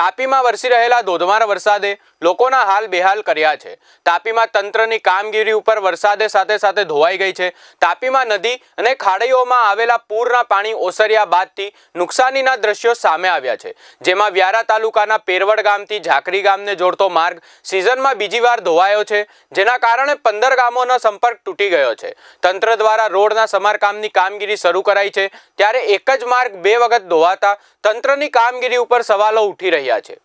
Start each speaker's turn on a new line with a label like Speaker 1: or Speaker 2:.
Speaker 1: તાપીમાં વરસી રહેલા ધોધમાર વરસાદે લોકોના હાલ બેહાલ કર્યા છે. તાપીમાં તંત્રની કામગીરી ઉપર વરસાદે સાથે સાથે ધોવાઈ ગઈ છે. તાપીમાં નદી અને ખાડીઓમાં આવેલા પૂરના પાણી ઓસર્યા બાદથી નુકસાનીના દ્રશ્યો સામે આવ્યા છે. જેમાં વ્યારા તાલુકાના પેરવડ ગામથી ઝાકરી ગામને જોડતો માર્ગ સિઝનમાં બીજી વાર ધોવાયો છે, જેના કારણે પંદર ગામોનો સંપર્ક તૂટી ગયો છે. તંત્ર દ્વારા રોડના સમારકામની કામગીરી શરૂ કરાઈ છે, ત્યારે એક જ માર્ગ બે વખત ધોવાતા તંત્રની કામગીરી ઉપર સવાલો ઉઠી રહ્યા છે